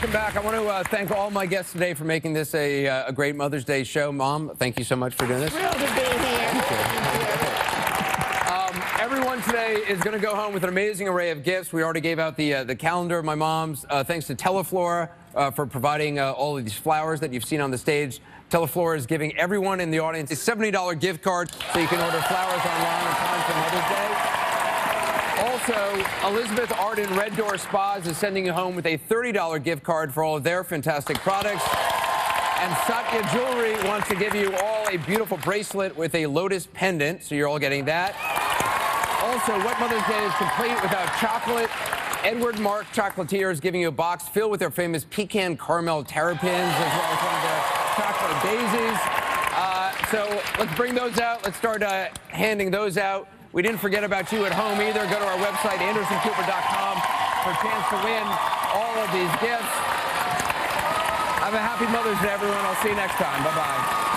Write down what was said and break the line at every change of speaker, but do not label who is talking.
welcome back. I want to uh, thank all my guests today for making this a, uh, a great Mother's Day show. Mom, thank you so much for doing this.
Thrilled to be here.
Um, everyone today is going to go home with an amazing array of gifts. We already gave out the uh, the calendar of my mom's. Uh, thanks to Teleflora uh, for providing uh, all of these flowers that you've seen on the stage. Teleflora is giving everyone in the audience a $70 gift card so you can order flowers online in time for Mother's Day. Also, Elizabeth Arden Red Door Spas is sending you home with a $30 gift card for all of their fantastic products. And Satya Jewelry wants to give you all a beautiful bracelet with a lotus pendant, so you're all getting that. Also, what Mother's Day is complete without chocolate? Edward Marc Chocolatier is giving you a box filled with their famous pecan caramel terrapins, as well as one of their chocolate daisies. Uh, so let's bring those out. Let's start uh, handing those out. We didn't forget about you at home either. Go to our website, andersoncooper.com, for a chance to win all of these gifts. Have a happy Mother's Day, everyone. I'll see you next time. Bye bye.